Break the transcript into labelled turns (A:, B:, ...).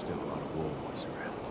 A: still a lot of wool was around.